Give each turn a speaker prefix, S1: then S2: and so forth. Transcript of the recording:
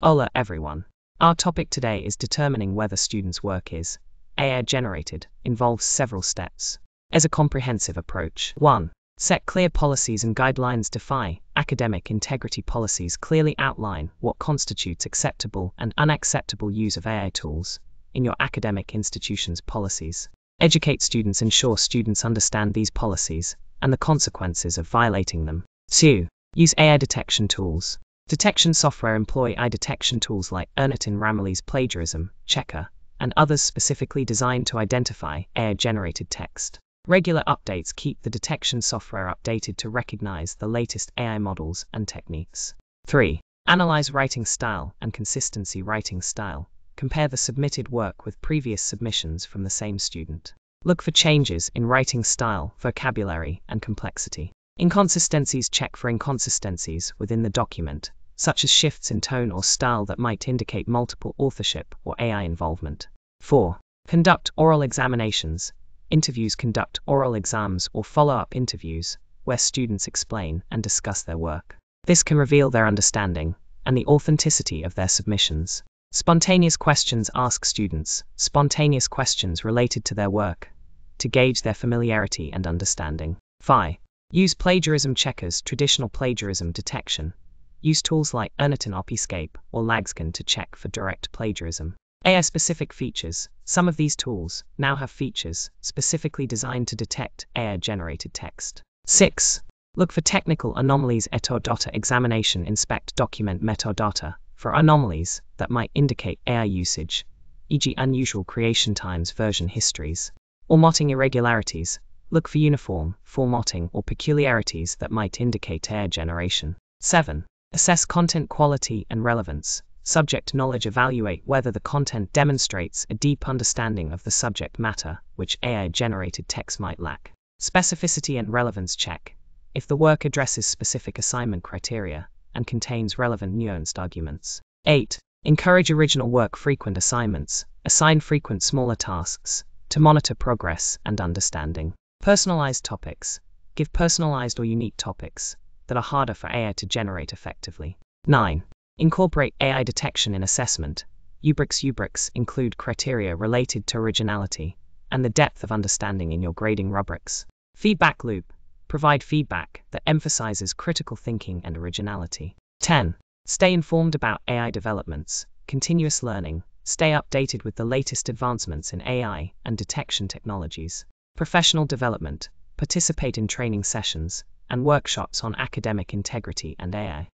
S1: Hola everyone. Our topic today is determining whether students' work is AI generated involves several steps. As a comprehensive approach, 1. Set clear policies and guidelines define academic integrity policies clearly outline what constitutes acceptable and unacceptable use of AI tools in your academic institution's policies. Educate students ensure students understand these policies and the consequences of violating them. 2. Use AI detection tools. Detection software employ AI detection tools like Turnitin Grammarly's plagiarism, checker, and others specifically designed to identify AI generated text. Regular updates keep the detection software updated to recognize the latest AI models and techniques. 3. Analyze writing style and consistency writing style. Compare the submitted work with previous submissions from the same student. Look for changes in writing style, vocabulary, and complexity. Inconsistencies check for inconsistencies within the document, such as shifts in tone or style that might indicate multiple authorship or AI involvement. 4. Conduct oral examinations. Interviews conduct oral exams or follow up interviews, where students explain and discuss their work. This can reveal their understanding and the authenticity of their submissions. Spontaneous questions ask students spontaneous questions related to their work to gauge their familiarity and understanding. 5. Use plagiarism checkers, traditional plagiarism detection. Use tools like Turnitin Copyscape or PlagScan to check for direct plagiarism. AI specific features. Some of these tools now have features specifically designed to detect AI generated text. 6. Look for technical anomalies metadata examination inspect document metadata for anomalies that might indicate AI usage, e.g., unusual creation times version histories, or motting irregularities, Look for uniform, formatting, or peculiarities that might indicate AI generation. 7. Assess content quality and relevance. Subject knowledge evaluate whether the content demonstrates a deep understanding of the subject matter, which AI generated text might lack. Specificity and relevance check. If the work addresses specific assignment criteria and contains relevant nuanced arguments. 8. Encourage original work frequent assignments. Assign frequent smaller tasks to monitor progress and understanding. Personalized topics. Give personalized or unique topics that are harder for AI to generate effectively. 9. Incorporate AI detection in assessment. Rubrics Rubrics include criteria related to originality and the depth of understanding in your grading rubrics. Feedback loop. Provide feedback that emphasizes critical thinking and originality. 10. Stay informed about AI developments, continuous learning, stay updated with the latest advancements in AI and detection technologies professional development, participate in training sessions, and workshops on academic integrity and AI.